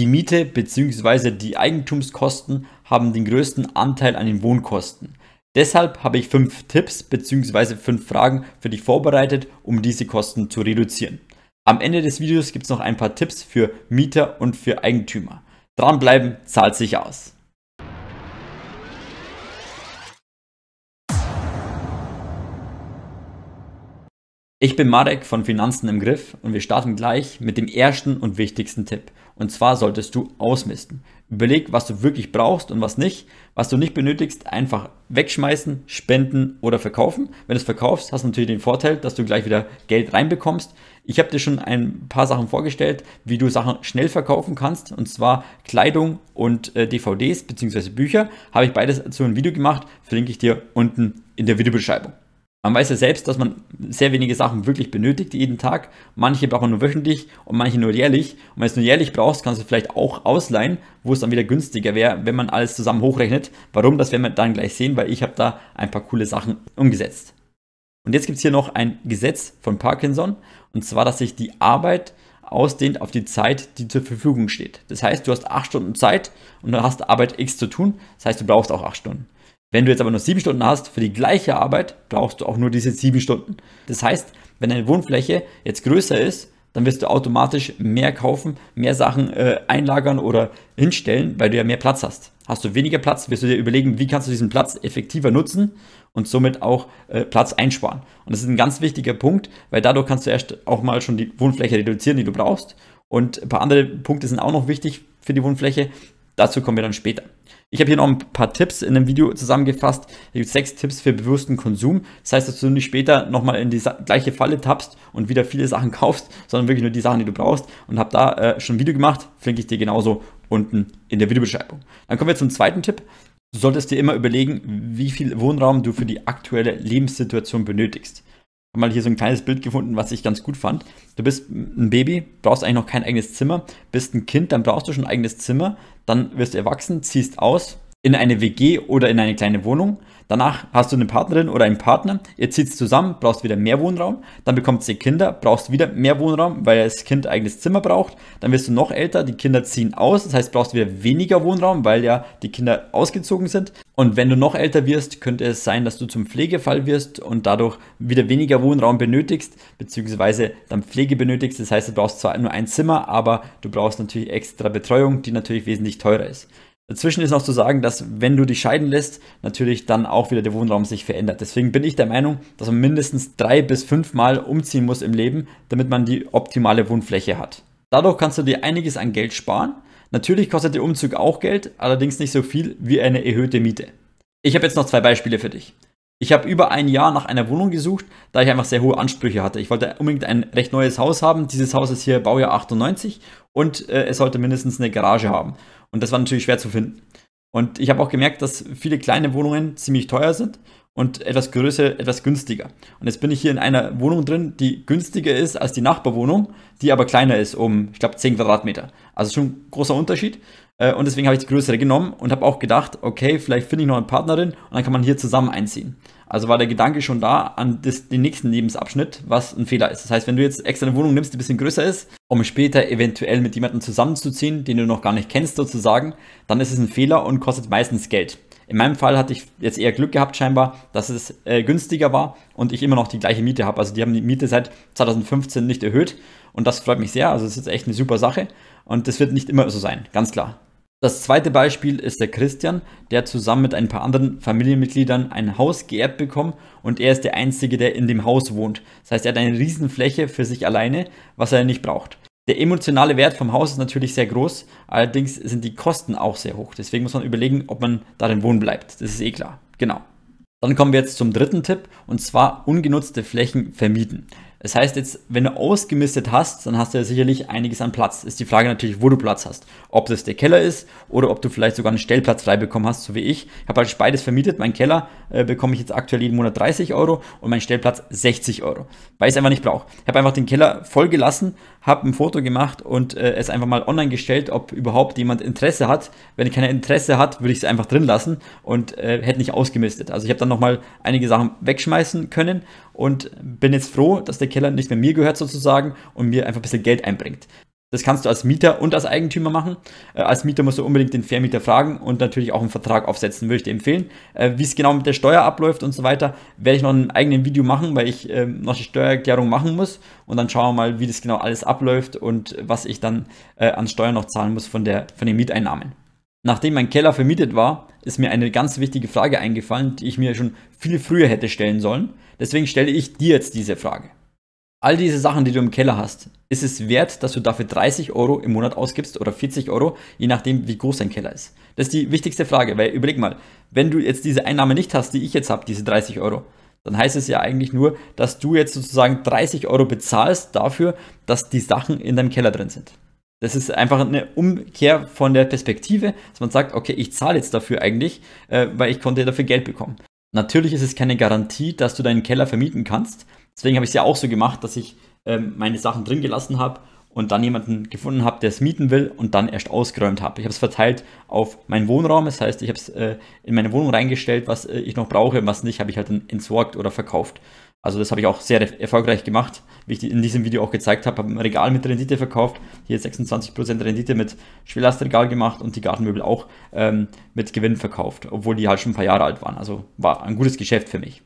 Die Miete bzw. die Eigentumskosten haben den größten Anteil an den Wohnkosten. Deshalb habe ich fünf Tipps bzw. fünf Fragen für dich vorbereitet, um diese Kosten zu reduzieren. Am Ende des Videos gibt es noch ein paar Tipps für Mieter und für Eigentümer. Dranbleiben zahlt sich aus. Ich bin Marek von Finanzen im Griff und wir starten gleich mit dem ersten und wichtigsten Tipp. Und zwar solltest du ausmisten. Überleg, was du wirklich brauchst und was nicht. Was du nicht benötigst, einfach wegschmeißen, spenden oder verkaufen. Wenn du es verkaufst, hast du natürlich den Vorteil, dass du gleich wieder Geld reinbekommst. Ich habe dir schon ein paar Sachen vorgestellt, wie du Sachen schnell verkaufen kannst. Und zwar Kleidung und äh, DVDs bzw. Bücher. Habe ich beides zu einem Video gemacht. Verlinke ich dir unten in der Videobeschreibung. Man weiß ja selbst, dass man sehr wenige Sachen wirklich benötigt jeden Tag. Manche braucht man nur wöchentlich und manche nur jährlich. Und wenn du es nur jährlich brauchst, kannst du vielleicht auch ausleihen, wo es dann wieder günstiger wäre, wenn man alles zusammen hochrechnet. Warum, das werden wir dann gleich sehen, weil ich habe da ein paar coole Sachen umgesetzt. Und jetzt gibt es hier noch ein Gesetz von Parkinson. Und zwar, dass sich die Arbeit ausdehnt auf die Zeit, die zur Verfügung steht. Das heißt, du hast acht Stunden Zeit und du hast Arbeit X zu tun. Das heißt, du brauchst auch acht Stunden. Wenn du jetzt aber nur sieben Stunden hast für die gleiche Arbeit, brauchst du auch nur diese sieben Stunden. Das heißt, wenn deine Wohnfläche jetzt größer ist, dann wirst du automatisch mehr kaufen, mehr Sachen äh, einlagern oder hinstellen, weil du ja mehr Platz hast. Hast du weniger Platz, wirst du dir überlegen, wie kannst du diesen Platz effektiver nutzen und somit auch äh, Platz einsparen. Und das ist ein ganz wichtiger Punkt, weil dadurch kannst du erst auch mal schon die Wohnfläche reduzieren, die du brauchst. Und ein paar andere Punkte sind auch noch wichtig für die Wohnfläche. Dazu kommen wir dann später. Ich habe hier noch ein paar Tipps in dem Video zusammengefasst. Hier gibt sechs Tipps für bewussten Konsum. Das heißt, dass du nicht später nochmal in die gleiche Falle tappst und wieder viele Sachen kaufst, sondern wirklich nur die Sachen, die du brauchst. Und habe da äh, schon ein Video gemacht, verlinke ich dir genauso unten in der Videobeschreibung. Dann kommen wir zum zweiten Tipp. Du solltest dir immer überlegen, wie viel Wohnraum du für die aktuelle Lebenssituation benötigst. Ich habe mal hier so ein kleines Bild gefunden, was ich ganz gut fand. Du bist ein Baby, brauchst eigentlich noch kein eigenes Zimmer, bist ein Kind, dann brauchst du schon ein eigenes Zimmer, dann wirst du erwachsen, ziehst aus in eine WG oder in eine kleine Wohnung, Danach hast du eine Partnerin oder einen Partner, ihr zieht zusammen, brauchst wieder mehr Wohnraum, dann bekommt sie Kinder, brauchst wieder mehr Wohnraum, weil das Kind eigenes Zimmer braucht, dann wirst du noch älter, die Kinder ziehen aus, das heißt, brauchst wieder weniger Wohnraum, weil ja die Kinder ausgezogen sind. Und wenn du noch älter wirst, könnte es sein, dass du zum Pflegefall wirst und dadurch wieder weniger Wohnraum benötigst, beziehungsweise dann Pflege benötigst. Das heißt, du brauchst zwar nur ein Zimmer, aber du brauchst natürlich extra Betreuung, die natürlich wesentlich teurer ist. Dazwischen ist noch zu sagen, dass wenn du dich scheiden lässt, natürlich dann auch wieder der Wohnraum sich verändert. Deswegen bin ich der Meinung, dass man mindestens drei bis fünf Mal umziehen muss im Leben, damit man die optimale Wohnfläche hat. Dadurch kannst du dir einiges an Geld sparen. Natürlich kostet der Umzug auch Geld, allerdings nicht so viel wie eine erhöhte Miete. Ich habe jetzt noch zwei Beispiele für dich. Ich habe über ein Jahr nach einer Wohnung gesucht, da ich einfach sehr hohe Ansprüche hatte. Ich wollte unbedingt ein recht neues Haus haben. Dieses Haus ist hier Baujahr 98 und äh, es sollte mindestens eine Garage haben. Und das war natürlich schwer zu finden. Und ich habe auch gemerkt, dass viele kleine Wohnungen ziemlich teuer sind und etwas größer, etwas günstiger. Und jetzt bin ich hier in einer Wohnung drin, die günstiger ist als die Nachbarwohnung, die aber kleiner ist, um, ich glaube, 10 Quadratmeter. Also schon ein großer Unterschied. Äh, und deswegen habe ich die größere genommen und habe auch gedacht, okay, vielleicht finde ich noch eine Partnerin und dann kann man hier zusammen einziehen. Also war der Gedanke schon da an das, den nächsten Lebensabschnitt, was ein Fehler ist. Das heißt, wenn du jetzt extra eine Wohnung nimmst, die ein bisschen größer ist, um später eventuell mit jemandem zusammenzuziehen, den du noch gar nicht kennst sozusagen, dann ist es ein Fehler und kostet meistens Geld. In meinem Fall hatte ich jetzt eher Glück gehabt scheinbar, dass es äh, günstiger war und ich immer noch die gleiche Miete habe. Also die haben die Miete seit 2015 nicht erhöht und das freut mich sehr. Also es ist echt eine super Sache und das wird nicht immer so sein, ganz klar. Das zweite Beispiel ist der Christian, der zusammen mit ein paar anderen Familienmitgliedern ein Haus geerbt bekommen und er ist der Einzige, der in dem Haus wohnt. Das heißt, er hat eine Riesenfläche für sich alleine, was er nicht braucht. Der emotionale Wert vom Haus ist natürlich sehr groß, allerdings sind die Kosten auch sehr hoch. Deswegen muss man überlegen, ob man darin wohnen bleibt. Das ist eh klar. Genau. Dann kommen wir jetzt zum dritten Tipp und zwar ungenutzte Flächen vermieten. Das heißt jetzt, wenn du ausgemistet hast, dann hast du ja sicherlich einiges an Platz. Ist die Frage natürlich, wo du Platz hast. Ob das der Keller ist oder ob du vielleicht sogar einen Stellplatz frei bekommen hast, so wie ich. Ich habe halt beides vermietet. Mein Keller äh, bekomme ich jetzt aktuell jeden Monat 30 Euro und mein Stellplatz 60 Euro, weil ich es einfach nicht brauche. Ich habe einfach den Keller voll gelassen, habe ein Foto gemacht und äh, es einfach mal online gestellt, ob überhaupt jemand Interesse hat. Wenn keiner Interesse hat, würde ich es einfach drin lassen und äh, hätte nicht ausgemistet. Also ich habe dann nochmal einige Sachen wegschmeißen können und bin jetzt froh, dass der Keller nicht mehr mir gehört sozusagen und mir einfach ein bisschen Geld einbringt. Das kannst du als Mieter und als Eigentümer machen. Äh, als Mieter musst du unbedingt den Vermieter fragen und natürlich auch einen Vertrag aufsetzen, würde ich dir empfehlen. Äh, Wie es genau mit der Steuer abläuft und so weiter, werde ich noch in einem eigenen Video machen, weil ich äh, noch die Steuererklärung machen muss. Und dann schauen wir mal, wie das genau alles abläuft und was ich dann äh, an Steuern noch zahlen muss von, der, von den Mieteinnahmen. Nachdem mein Keller vermietet war, ist mir eine ganz wichtige Frage eingefallen, die ich mir schon viel früher hätte stellen sollen. Deswegen stelle ich dir jetzt diese Frage. All diese Sachen, die du im Keller hast, ist es wert, dass du dafür 30 Euro im Monat ausgibst oder 40 Euro, je nachdem, wie groß dein Keller ist? Das ist die wichtigste Frage, weil überleg mal, wenn du jetzt diese Einnahme nicht hast, die ich jetzt habe, diese 30 Euro, dann heißt es ja eigentlich nur, dass du jetzt sozusagen 30 Euro bezahlst dafür, dass die Sachen in deinem Keller drin sind. Das ist einfach eine Umkehr von der Perspektive, dass man sagt, okay, ich zahle jetzt dafür eigentlich, äh, weil ich konnte dafür Geld bekommen. Natürlich ist es keine Garantie, dass du deinen Keller vermieten kannst, Deswegen habe ich es ja auch so gemacht, dass ich ähm, meine Sachen drin gelassen habe und dann jemanden gefunden habe, der es mieten will und dann erst ausgeräumt habe. Ich habe es verteilt auf meinen Wohnraum, das heißt, ich habe es äh, in meine Wohnung reingestellt, was äh, ich noch brauche und was nicht, habe ich halt dann entsorgt oder verkauft. Also das habe ich auch sehr erfolgreich gemacht, wie ich in diesem Video auch gezeigt habe. Habe ein Regal mit Rendite verkauft, hier 26% Rendite mit Schwerlastregal gemacht und die Gartenmöbel auch ähm, mit Gewinn verkauft, obwohl die halt schon ein paar Jahre alt waren. Also war ein gutes Geschäft für mich.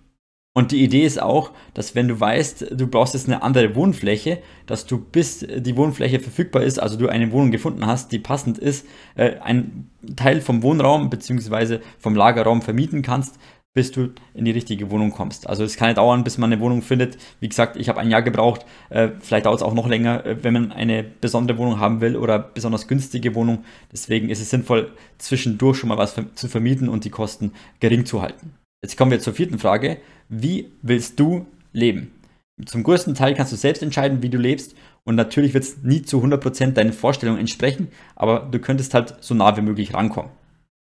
Und die Idee ist auch, dass wenn du weißt, du brauchst jetzt eine andere Wohnfläche, dass du bis die Wohnfläche verfügbar ist, also du eine Wohnung gefunden hast, die passend ist, äh, einen Teil vom Wohnraum bzw. vom Lagerraum vermieten kannst, bis du in die richtige Wohnung kommst. Also es kann nicht dauern, bis man eine Wohnung findet. Wie gesagt, ich habe ein Jahr gebraucht. Äh, vielleicht dauert es auch noch länger, äh, wenn man eine besondere Wohnung haben will oder besonders günstige Wohnung. Deswegen ist es sinnvoll, zwischendurch schon mal was zu vermieten und die Kosten gering zu halten. Jetzt kommen wir zur vierten Frage. Wie willst du leben? Zum größten Teil kannst du selbst entscheiden, wie du lebst. Und natürlich wird es nie zu 100% deinen Vorstellungen entsprechen, aber du könntest halt so nah wie möglich rankommen.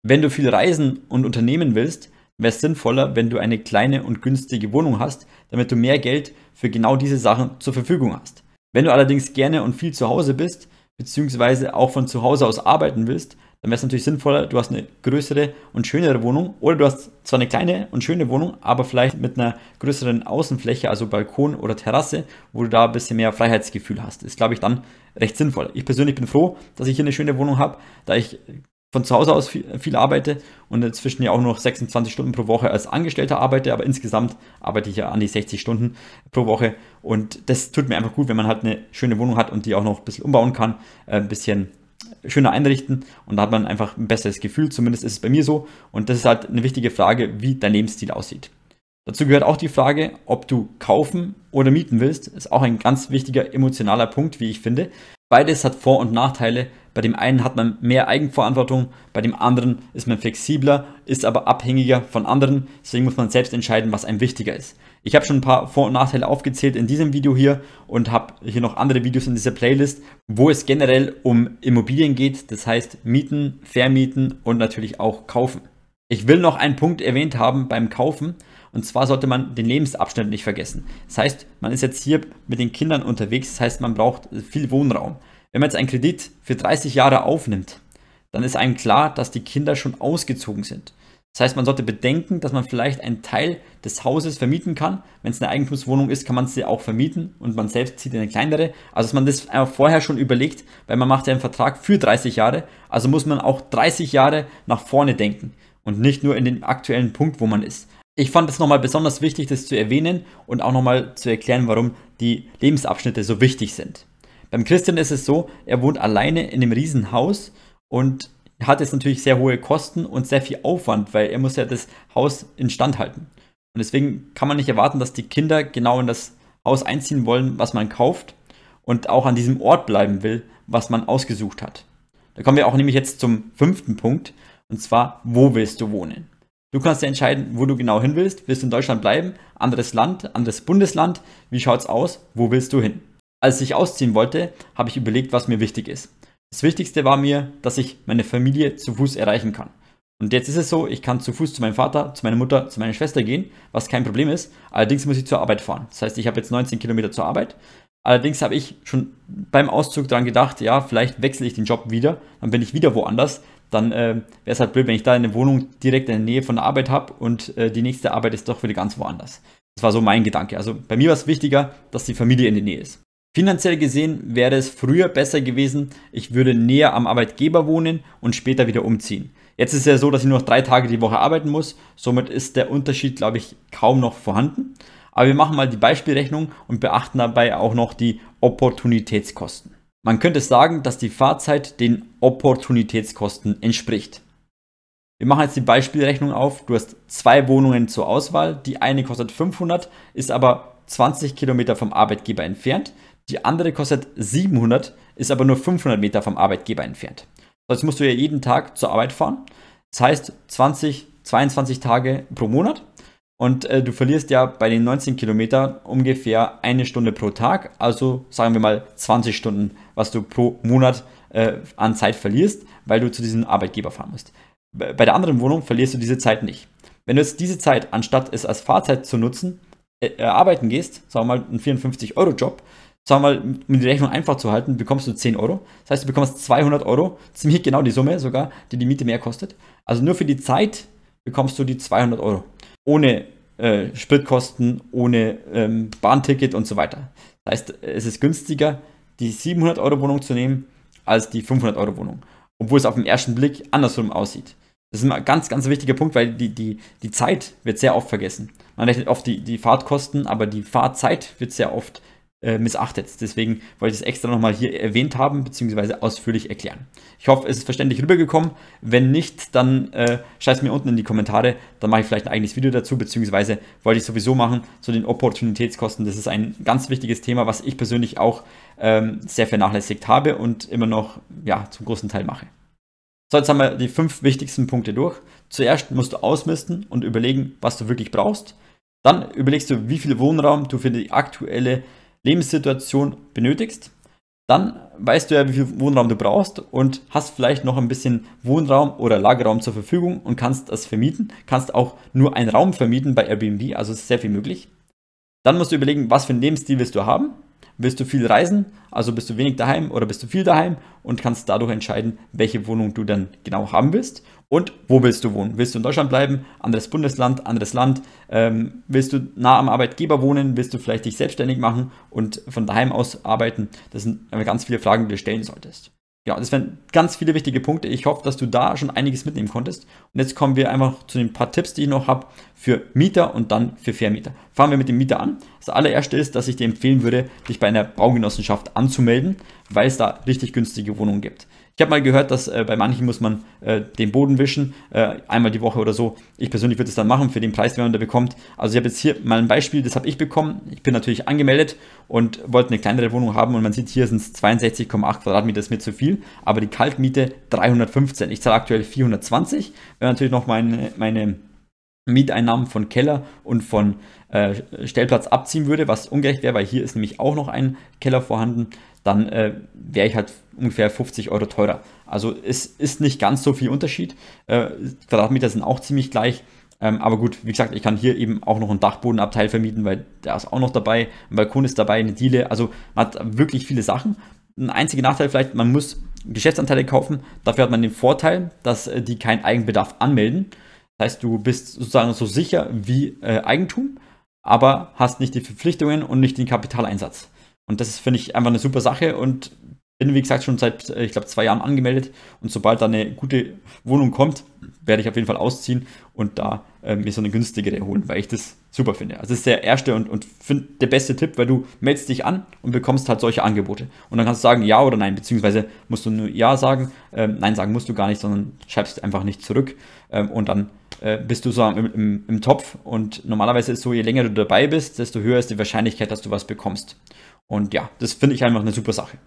Wenn du viel reisen und unternehmen willst, wäre es sinnvoller, wenn du eine kleine und günstige Wohnung hast, damit du mehr Geld für genau diese Sachen zur Verfügung hast. Wenn du allerdings gerne und viel zu Hause bist, beziehungsweise auch von zu Hause aus arbeiten willst, dann wäre es natürlich sinnvoller, du hast eine größere und schönere Wohnung oder du hast zwar eine kleine und schöne Wohnung, aber vielleicht mit einer größeren Außenfläche, also Balkon oder Terrasse, wo du da ein bisschen mehr Freiheitsgefühl hast. Ist, glaube ich, dann recht sinnvoll. Ich persönlich bin froh, dass ich hier eine schöne Wohnung habe, da ich von zu Hause aus viel, viel, arbeite und inzwischen ja auch noch 26 Stunden pro Woche als Angestellter arbeite, aber insgesamt arbeite ich ja an die 60 Stunden pro Woche und das tut mir einfach gut, wenn man halt eine schöne Wohnung hat und die auch noch ein bisschen umbauen kann, äh, ein bisschen schöner einrichten und da hat man einfach ein besseres Gefühl, zumindest ist es bei mir so. Und das ist halt eine wichtige Frage, wie dein Lebensstil aussieht. Dazu gehört auch die Frage, ob du kaufen oder mieten willst. Ist auch ein ganz wichtiger emotionaler Punkt, wie ich finde. Beides hat Vor- und Nachteile. Bei dem einen hat man mehr Eigenverantwortung, bei dem anderen ist man flexibler, ist aber abhängiger von anderen. Deswegen muss man selbst entscheiden, was einem wichtiger ist. Ich habe schon ein paar Vor- und Nachteile aufgezählt in diesem Video hier und habe hier noch andere Videos in dieser Playlist, wo es generell um Immobilien geht, das heißt Mieten, Vermieten und natürlich auch Kaufen. Ich will noch einen Punkt erwähnt haben beim Kaufen. Und zwar sollte man den Lebensabschnitt nicht vergessen. Das heißt, man ist jetzt hier mit den Kindern unterwegs, das heißt, man braucht viel Wohnraum. Wenn man jetzt einen Kredit für 30 Jahre aufnimmt, dann ist einem klar, dass die Kinder schon ausgezogen sind. Das heißt, man sollte bedenken, dass man vielleicht einen Teil des Hauses vermieten kann. Wenn es eine Eigentumswohnung ist, kann man sie auch vermieten und man selbst zieht eine kleinere. Also, dass man das einfach vorher schon überlegt, weil man macht ja einen Vertrag für 30 Jahre. Also muss man auch 30 Jahre nach vorne denken und nicht nur in den aktuellen Punkt, wo man ist. Ich fand es nochmal besonders wichtig, das zu erwähnen und auch nochmal zu erklären, warum die Lebensabschnitte so wichtig sind. Beim Christian ist es so, er wohnt alleine in einem Riesenhaus und hat jetzt natürlich sehr hohe Kosten und sehr viel Aufwand, weil er muss ja das Haus instand halten. Und deswegen kann man nicht erwarten, dass die Kinder genau in das Haus einziehen wollen, was man kauft und auch an diesem Ort bleiben will, was man ausgesucht hat. Da kommen wir auch nämlich jetzt zum fünften Punkt, und zwar, wo willst du wohnen? Du kannst ja entscheiden, wo du genau hin willst. Willst du in Deutschland bleiben? Anderes Land, anderes Bundesland? Wie schaut's aus? Wo willst du hin? Als ich ausziehen wollte, habe ich überlegt, was mir wichtig ist. Das Wichtigste war mir, dass ich meine Familie zu Fuß erreichen kann. Und jetzt ist es so, ich kann zu Fuß zu meinem Vater, zu meiner Mutter, zu meiner Schwester gehen, was kein Problem ist. Allerdings muss ich zur Arbeit fahren. Das heißt, ich habe jetzt 19 Kilometer zur Arbeit. Allerdings habe ich schon beim Auszug daran gedacht, ja, vielleicht wechsle ich den Job wieder, dann bin ich wieder woanders. Dann äh, wäre es halt blöd, wenn ich da eine Wohnung direkt in der Nähe von der Arbeit habe und äh, die nächste Arbeit ist doch wieder ganz woanders. Das war so mein Gedanke. Also bei mir war es wichtiger, dass die Familie in der Nähe ist. Finanziell gesehen wäre es früher besser gewesen, ich würde näher am Arbeitgeber wohnen und später wieder umziehen. Jetzt ist es ja so, dass ich nur noch drei Tage die Woche arbeiten muss, somit ist der Unterschied, glaube ich, kaum noch vorhanden. Aber wir machen mal die Beispielrechnung und beachten dabei auch noch die Opportunitätskosten. Man könnte sagen, dass die Fahrzeit den Opportunitätskosten entspricht. Wir machen jetzt die Beispielrechnung auf. Du hast zwei Wohnungen zur Auswahl. Die eine kostet 500, ist aber 20 Kilometer vom Arbeitgeber entfernt. Die andere kostet 700, ist aber nur 500 Meter vom Arbeitgeber entfernt. Jetzt musst du ja jeden Tag zur Arbeit fahren. Das heißt 20, 22 Tage pro Monat. Und äh, du verlierst ja bei den 19 Kilometern ungefähr eine Stunde pro Tag. Also sagen wir mal 20 Stunden, was du pro Monat äh, an Zeit verlierst, weil du zu diesem Arbeitgeber fahren musst. Bei der anderen Wohnung verlierst du diese Zeit nicht. Wenn du jetzt diese Zeit, anstatt es als Fahrzeit zu nutzen, äh, äh arbeiten gehst, sagen wir mal einen 54-Euro-Job, sagen wir mal, um die Rechnung einfach zu halten, bekommst du 10 Euro. Das heißt, du bekommst 200 Euro, ziemlich genau die Summe sogar, die die Miete mehr kostet. Also nur für die Zeit bekommst du die 200 Euro. Ohne äh, Spritkosten, ohne ähm, Bahnticket und so weiter. Das heißt, es ist günstiger, die 700 Euro Wohnung zu nehmen, als die 500 Euro Wohnung. Obwohl es auf den ersten Blick andersrum aussieht. Das ist ein ganz, ganz wichtiger Punkt, weil die, die, die Zeit wird sehr oft vergessen. Man rechnet oft die, die Fahrtkosten, aber die Fahrzeit wird sehr oft äh, missachtet. Deswegen wollte ich es extra nochmal hier erwähnt haben, beziehungsweise ausführlich erklären. Ich hoffe, es ist verständlich rübergekommen. Wenn nicht, dann äh, schreibt es mir unten in die Kommentare. Dann mache ich vielleicht ein eigenes Video dazu, beziehungsweise wollte ich sowieso machen zu den Opportunitätskosten. Das ist ein ganz wichtiges Thema, was ich persönlich auch ähm, sehr vernachlässigt habe und immer noch ja, zum großen Teil mache. So, jetzt haben wir die fünf wichtigsten Punkte durch. Zuerst musst du ausmisten und überlegen, was du wirklich brauchst. Dann überlegst du, wie viel Wohnraum du für die aktuelle Lebenssituation benötigst, dann weißt du ja, wie viel Wohnraum du brauchst und hast vielleicht noch ein bisschen Wohnraum oder Lagerraum zur Verfügung und kannst das vermieten. Kannst auch nur einen Raum vermieten bei Airbnb, also ist sehr viel möglich. Dann musst du überlegen, was für einen Lebensstil willst du haben. Willst du viel reisen, also bist du wenig daheim oder bist du viel daheim und kannst dadurch entscheiden, welche Wohnung du dann genau haben willst und wo willst du wohnen. Willst du in Deutschland bleiben, anderes Bundesland, anderes Land, ähm, willst du nah am Arbeitgeber wohnen, willst du vielleicht dich selbstständig machen und von daheim aus arbeiten. Das sind ganz viele Fragen, die du stellen solltest. Ja, das wären ganz viele wichtige Punkte. Ich hoffe, dass du da schon einiges mitnehmen konntest. Und jetzt kommen wir einfach zu den paar Tipps, die ich noch habe für Mieter und dann für Vermieter. Fangen wir mit dem Mieter an. Das allererste ist, dass ich dir empfehlen würde, dich bei einer Baugenossenschaft anzumelden, weil es da richtig günstige Wohnungen gibt. Ich habe mal gehört, dass äh, bei manchen muss man äh, den Boden wischen, äh, einmal die Woche oder so. Ich persönlich würde es dann machen für den Preis, den man da bekommt. Also ich habe jetzt hier mal ein Beispiel, das habe ich bekommen. Ich bin natürlich angemeldet und wollte eine kleinere Wohnung haben und man sieht hier sind es 62,8 Quadratmeter, ist mir zu viel, aber die Kaltmiete 315. Ich zahle aktuell 420. Wenn natürlich noch meine, meine Mieteinnahmen von Keller und von äh, Stellplatz abziehen würde, was ungerecht wäre, weil hier ist nämlich auch noch ein Keller vorhanden, dann äh, wäre ich halt ungefähr 50 Euro teurer. Also es ist nicht ganz so viel Unterschied. Äh, Quadratmeter sind auch ziemlich gleich. Ähm, aber gut, wie gesagt, ich kann hier eben auch noch einen Dachbodenabteil vermieten, weil der ist auch noch dabei. Ein Balkon ist dabei, eine Diele. Also man hat wirklich viele Sachen. Ein einziger Nachteil vielleicht, man muss Geschäftsanteile kaufen. Dafür hat man den Vorteil, dass äh, die keinen Eigenbedarf anmelden. Das heißt, du bist sozusagen so sicher wie äh, Eigentum, aber hast nicht die Verpflichtungen und nicht den Kapitaleinsatz. Und das finde ich einfach eine super Sache und bin, wie gesagt, schon seit, äh, ich glaube, zwei Jahren angemeldet. Und sobald da eine gute Wohnung kommt, werde ich auf jeden Fall ausziehen und da äh, mir so eine günstigere holen, weil ich das super finde. Also das ist der erste und, und find, der beste Tipp, weil du meldest dich an und bekommst halt solche Angebote. Und dann kannst du sagen Ja oder Nein, beziehungsweise musst du nur Ja sagen, ähm, Nein sagen musst du gar nicht, sondern schreibst einfach nicht zurück ähm, und dann äh, bist du so im, im, im Topf. Und normalerweise ist so, je länger du dabei bist, desto höher ist die Wahrscheinlichkeit, dass du was bekommst. Und ja, das finde ich einfach eine super Sache.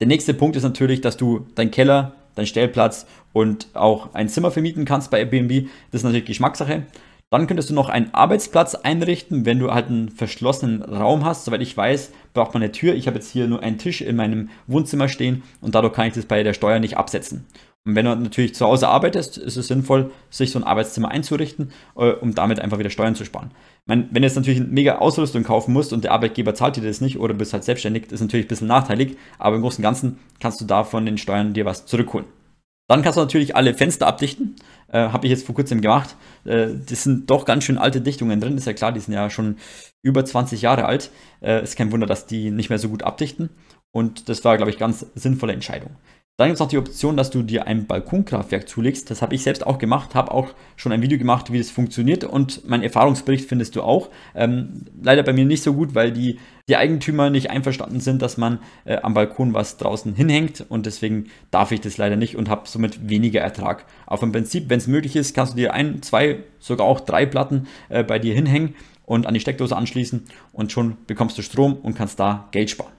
Der nächste Punkt ist natürlich, dass du deinen Keller, deinen Stellplatz und auch ein Zimmer vermieten kannst bei Airbnb. Das ist natürlich Geschmackssache. Dann könntest du noch einen Arbeitsplatz einrichten, wenn du halt einen verschlossenen Raum hast. Soweit ich weiß, braucht man eine Tür. Ich habe jetzt hier nur einen Tisch in meinem Wohnzimmer stehen und dadurch kann ich das bei der Steuer nicht absetzen. Und wenn du natürlich zu Hause arbeitest, ist es sinnvoll, sich so ein Arbeitszimmer einzurichten, äh, um damit einfach wieder Steuern zu sparen. Meine, wenn du jetzt natürlich eine mega Ausrüstung kaufen musst und der Arbeitgeber zahlt dir das nicht oder bist halt selbstständig, ist natürlich ein bisschen nachteilig, aber im Großen und Ganzen kannst du da von den Steuern dir was zurückholen. Dann kannst du natürlich alle Fenster abdichten. Äh, Habe ich jetzt vor kurzem gemacht. Äh, das sind doch ganz schön alte Dichtungen drin. Ist ja klar, die sind ja schon über 20 Jahre alt. Äh, ist kein Wunder, dass die nicht mehr so gut abdichten. Und das war, glaube ich, ganz sinnvolle Entscheidung. Dann gibt es noch die Option, dass du dir ein Balkonkraftwerk zulegst. Das habe ich selbst auch gemacht, habe auch schon ein Video gemacht, wie das funktioniert und mein Erfahrungsbericht findest du auch. Ähm, leider bei mir nicht so gut, weil die, die Eigentümer nicht einverstanden sind, dass man äh, am Balkon was draußen hinhängt und deswegen darf ich das leider nicht und habe somit weniger Ertrag. Auf im Prinzip, wenn es möglich ist, kannst du dir ein, zwei, sogar auch drei Platten äh, bei dir hinhängen und an die Steckdose anschließen und schon bekommst du Strom und kannst da Geld sparen.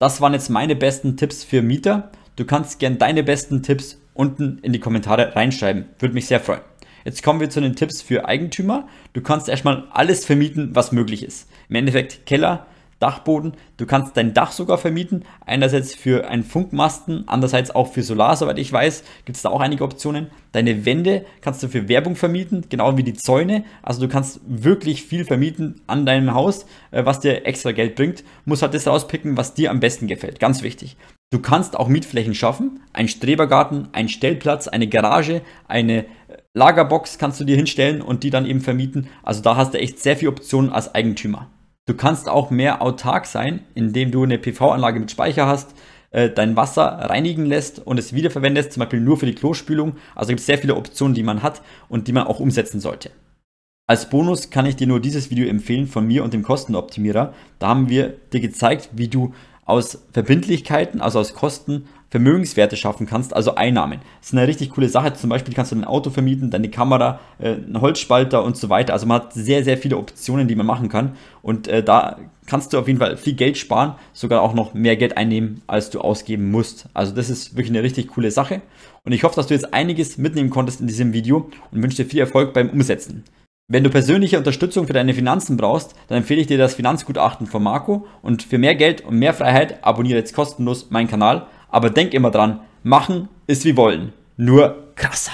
Das waren jetzt meine besten Tipps für Mieter. Du kannst gern deine besten Tipps unten in die Kommentare reinschreiben. Würde mich sehr freuen. Jetzt kommen wir zu den Tipps für Eigentümer. Du kannst erstmal alles vermieten, was möglich ist. Im Endeffekt Keller, Dachboden. Du kannst dein Dach sogar vermieten. Einerseits für einen Funkmasten, andererseits auch für Solar, soweit ich weiß, gibt es da auch einige Optionen. Deine Wände kannst du für Werbung vermieten, genau wie die Zäune. Also du kannst wirklich viel vermieten an deinem Haus, äh, was dir extra Geld bringt. Muss halt das rauspicken, was dir am besten gefällt. Ganz wichtig. Du kannst auch Mietflächen schaffen. Ein Strebergarten, ein Stellplatz, eine Garage, eine Lagerbox kannst du dir hinstellen und die dann eben vermieten. Also da hast du echt sehr viele Optionen als Eigentümer. Du kannst auch mehr autark sein, indem du eine PV-Anlage mit Speicher hast, äh, dein Wasser reinigen lässt und es wiederverwendest, zum Beispiel nur für die Klospülung. Also gibt es sehr viele Optionen, die man hat und die man auch umsetzen sollte. Als Bonus kann ich dir nur dieses Video empfehlen von mir und dem Kostenoptimierer. Da haben wir dir gezeigt, wie du aus Verbindlichkeiten, also aus Kosten, Vermögenswerte schaffen kannst, also Einnahmen. Das ist eine richtig coole Sache. Zum Beispiel kannst du dein Auto vermieten, deine Kamera, äh, einen Holzspalter und so weiter. Also man hat sehr, sehr viele Optionen, die man machen kann. Und äh, da kannst du auf jeden Fall viel Geld sparen, sogar auch noch mehr Geld einnehmen, als du ausgeben musst. Also das ist wirklich eine richtig coole Sache. Und ich hoffe, dass du jetzt einiges mitnehmen konntest in diesem Video und wünsche dir viel Erfolg beim Umsetzen. Wenn du persönliche Unterstützung für deine Finanzen brauchst, dann empfehle ich dir das Finanzgutachten von Marco und für mehr Geld und mehr Freiheit abonniere jetzt kostenlos meinen Kanal. Aber denk immer dran, machen ist wie wollen, nur krasser.